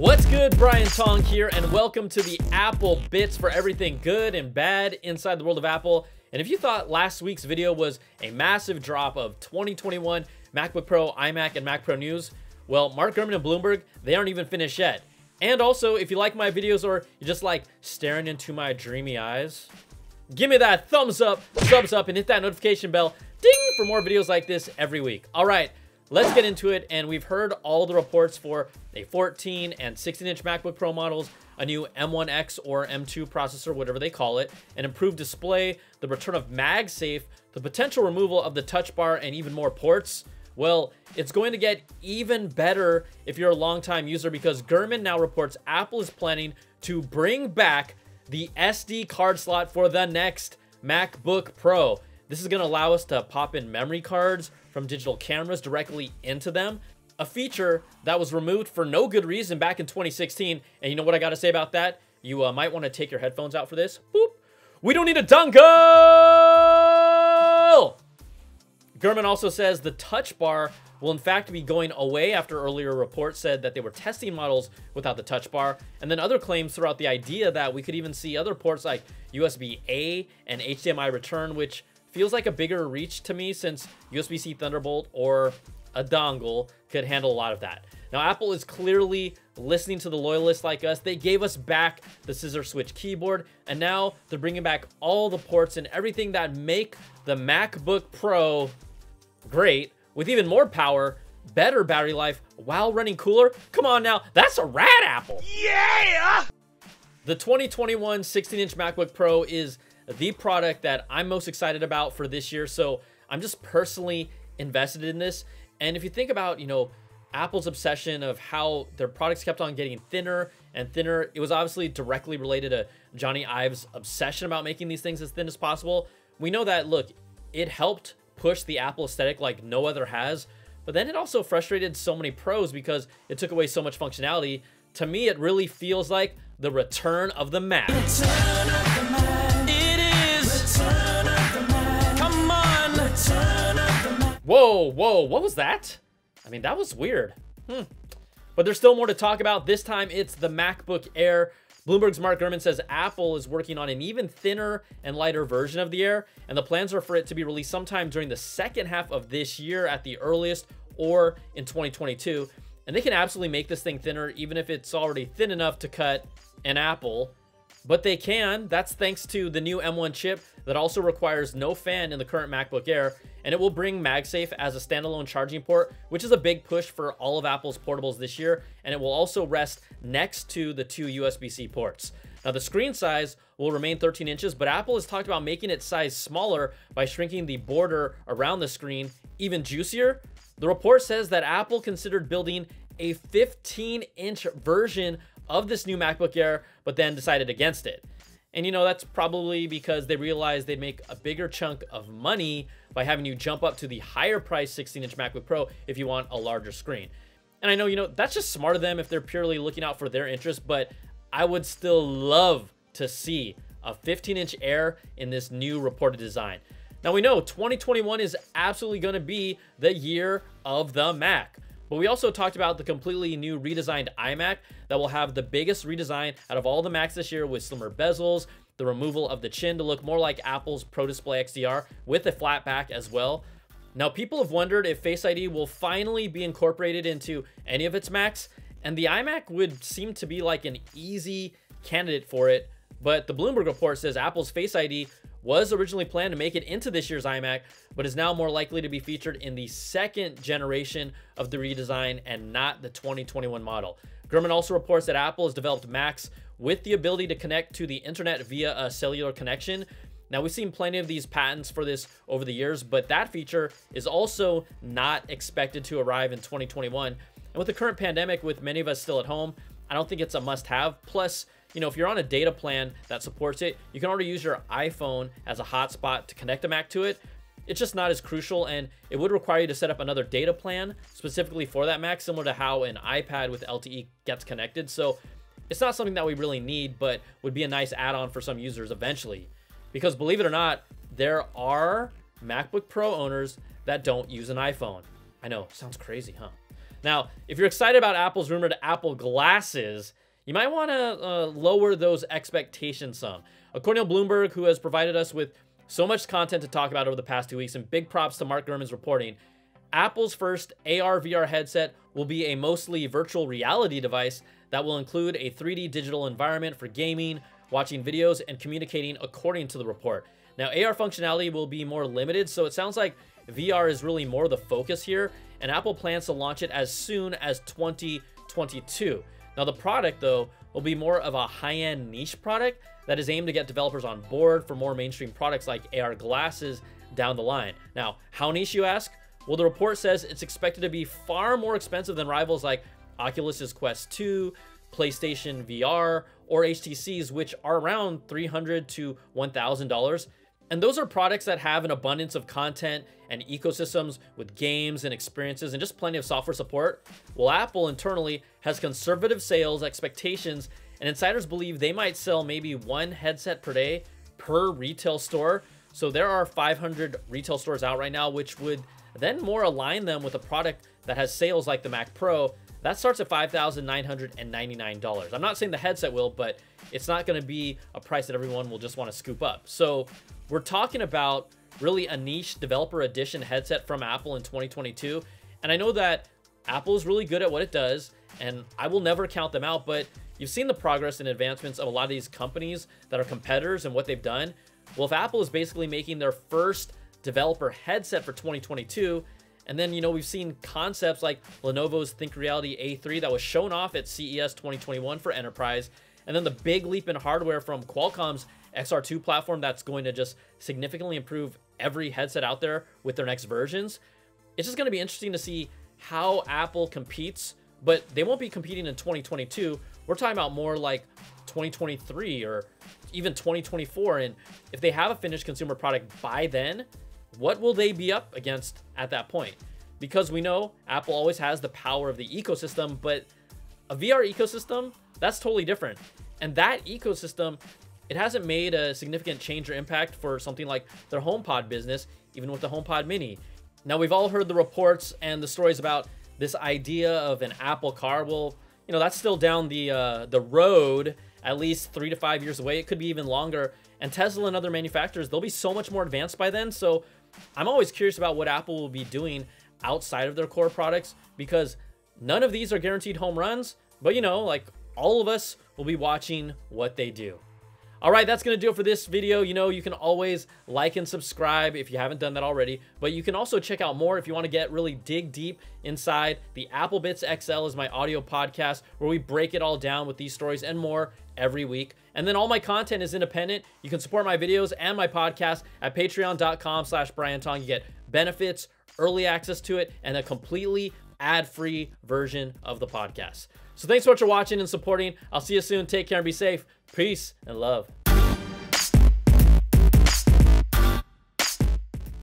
What's good, Brian Tong here, and welcome to the Apple Bits for everything good and bad inside the world of Apple. And if you thought last week's video was a massive drop of 2021 MacBook Pro, iMac, and Mac Pro news, well, Mark Gurman and Bloomberg, they aren't even finished yet. And also, if you like my videos or you just like staring into my dreamy eyes, give me that thumbs up, subs up, and hit that notification bell, ding, for more videos like this every week. All right, let's get into it. And we've heard all the reports for a 14 and 16-inch MacBook Pro models, a new M1X or M2 processor, whatever they call it, an improved display, the return of MagSafe, the potential removal of the touch bar, and even more ports. Well, it's going to get even better if you're a longtime user because Gurman now reports Apple is planning to bring back the SD card slot for the next MacBook Pro. This is going to allow us to pop in memory cards from digital cameras directly into them. A feature that was removed for no good reason back in 2016. And you know what I got to say about that? You uh, might want to take your headphones out for this. Boop. We don't need a dongle! Gurman also says the touch bar will in fact be going away after earlier reports said that they were testing models without the touch bar, and then other claims throughout the idea that we could even see other ports like USB-A and HDMI return, which feels like a bigger reach to me since USB-C Thunderbolt or a dongle could handle a lot of that. Now, Apple is clearly listening to the loyalists like us. They gave us back the scissor switch keyboard, and now they're bringing back all the ports and everything that make the MacBook Pro great with even more power, better battery life while running cooler. Come on now, that's a rad apple. Yeah! The 2021 16-inch MacBook Pro is the product that I'm most excited about for this year. So I'm just personally invested in this. And if you think about, you know, Apple's obsession of how their products kept on getting thinner and thinner, it was obviously directly related to Jony Ive's obsession about making these things as thin as possible. We know that, look, it helped push the Apple aesthetic like no other has. But then it also frustrated so many pros because it took away so much functionality. To me, it really feels like the return of the Mac. Whoa, whoa, what was that? I mean, that was weird. Hmm. But there's still more to talk about. This time, it's the MacBook Air. Bloomberg's Mark Gurman says Apple is working on an even thinner and lighter version of the Air, and the plans are for it to be released sometime during the second half of this year at the earliest or in 2022. And they can absolutely make this thing thinner, even if it's already thin enough to cut an Apple. But they can. That's thanks to the new M1 chip that also requires no fan in the current MacBook Air, and it will bring MagSafe as a standalone charging port, which is a big push for all of Apple's portables this year, and it will also rest next to the two USB-C ports. Now, the screen size will remain 13 inches, but Apple has talked about making its size smaller by shrinking the border around the screen even juicier. The report says that Apple considered building a 15-inch version of this new MacBook Air, but then decided against it. And you know, that's probably because they realized they'd make a bigger chunk of money by having you jump up to the higher price 16 inch MacBook Pro if you want a larger screen. And I know, you know, that's just smart of them if they're purely looking out for their interest, but I would still love to see a 15 inch Air in this new reported design. Now we know 2021 is absolutely going to be the year of the Mac. But we also talked about the completely new redesigned iMac that will have the biggest redesign out of all the Macs this year with slimmer bezels, the removal of the chin to look more like Apple's Pro Display XDR with a flat back as well. Now, people have wondered if Face ID will finally be incorporated into any of its Macs, and the iMac would seem to be like an easy candidate for it. But the Bloomberg report says Apple's Face ID was originally planned to make it into this year's iMac, but is now more likely to be featured in the second generation of the redesign and not the 2021 model. Gurman also reports that Apple has developed Macs with the ability to connect to the internet via a cellular connection. Now, we've seen plenty of these patents for this over the years, but that feature is also not expected to arrive in 2021. And with the current pandemic, with many of us still at home, I don't think it's a must have. Plus, you know, if you're on a data plan that supports it, you can already use your iPhone as a hotspot to connect a Mac to it. It's just not as crucial, and it would require you to set up another data plan specifically for that Mac, similar to how an iPad with LTE gets connected. So it's not something that we really need, but would be a nice add-on for some users eventually. Because believe it or not, there are MacBook Pro owners that don't use an iPhone. I know, sounds crazy, huh? Now, if you're excited about Apple's rumored Apple glasses, you might want to uh, lower those expectations some. According to Bloomberg, who has provided us with so much content to talk about over the past two weeks, and big props to Mark Gurman's reporting, Apple's first AR VR headset will be a mostly virtual reality device that will include a 3D digital environment for gaming, watching videos, and communicating according to the report. Now, AR functionality will be more limited, so it sounds like VR is really more the focus here, and Apple plans to launch it as soon as 2022. Now, the product, though, will be more of a high-end niche product that is aimed to get developers on board for more mainstream products like AR glasses down the line. Now, how niche, you ask? Well, the report says it's expected to be far more expensive than rivals like Oculus's Quest 2, PlayStation VR, or HTC's, which are around 300 to $1,000. And those are products that have an abundance of content and ecosystems with games and experiences and just plenty of software support. Well, Apple internally has conservative sales expectations, and insiders believe they might sell maybe one headset per day per retail store. So there are 500 retail stores out right now, which would then more align them with a product that has sales like the Mac Pro. That starts at $5,999. I'm not saying the headset will, but it's not going to be a price that everyone will just want to scoop up. So we're talking about really a niche developer edition headset from Apple in 2022. And I know that Apple is really good at what it does, and I will never count them out, but you've seen the progress and advancements of a lot of these companies that are competitors and what they've done. Well, if Apple is basically making their first developer headset for 2022. And then, you know, we've seen concepts like Lenovo's ThinkReality A3 that was shown off at CES 2021 for enterprise. And then the big leap in hardware from Qualcomm's XR2 platform that's going to just significantly improve every headset out there with their next versions. It's just going to be interesting to see how Apple competes, but they won't be competing in 2022. We're talking about more like 2023 or even 2024. And if they have a finished consumer product by then, what will they be up against at that point? Because we know Apple always has the power of the ecosystem, but a VR ecosystem, that's totally different. And that ecosystem, it hasn't made a significant change or impact for something like their HomePod business, even with the HomePod Mini. Now, we've all heard the reports and the stories about this idea of an Apple car. Well, you know, that's still down the uh, the road, at least three to five years away. It could be even longer. And Tesla and other manufacturers, they'll be so much more advanced by then. So I'm always curious about what Apple will be doing outside of their core products because none of these are guaranteed home runs. But you know, like all of us will be watching what they do. All right, that's going to do it for this video. You know, you can always like and subscribe if you haven't done that already, but you can also check out more if you want to get really dig deep inside. The Apple Bits XL is my audio podcast where we break it all down with these stories and more every week. And then all my content is independent. You can support my videos and my podcast at patreon.com slash Brian Tong. You get benefits, early access to it, and a completely ad-free version of the podcast. So thanks so much for watching and supporting. I'll see you soon. Take care and be safe. Peace and love.